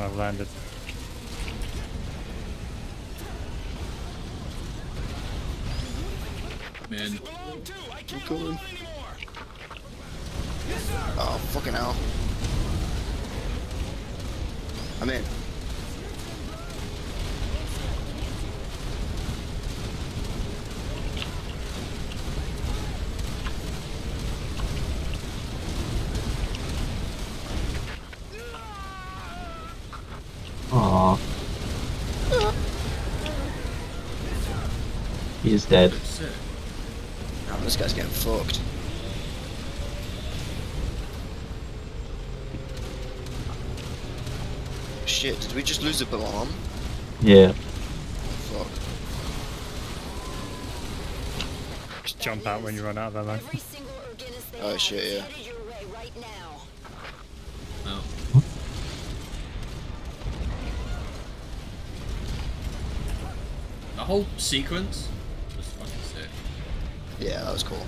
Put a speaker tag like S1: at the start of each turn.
S1: I've landed.
S2: Man,
S3: I'm coming. Oh, fucking hell. I'm in.
S4: Aww. He's dead.
S3: Oh, this guy's getting fucked. Shit, did we just lose a bomb?
S4: Yeah.
S3: Fuck.
S1: Just jump out when you run out of ammo.
S5: Every single Erginus they
S3: Oh, shit, yeah.
S2: Whole sequence was fucking sick.
S3: Yeah, that was cool.